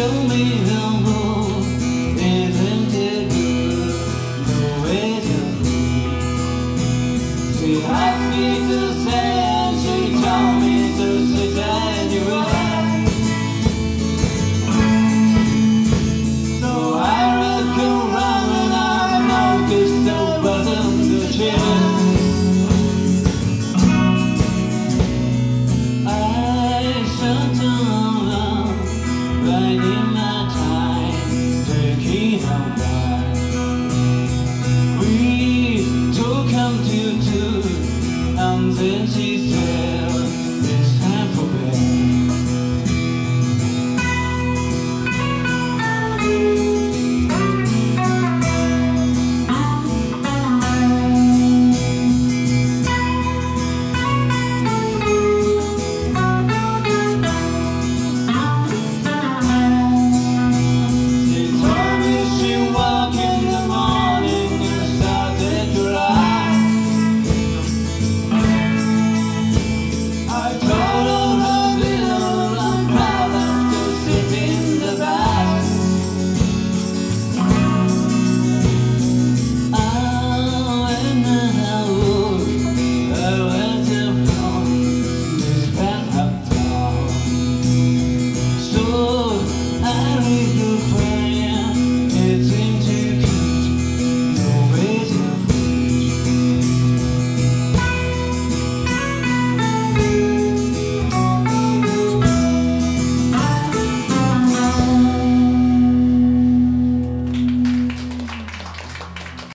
show me the road. round, round. I've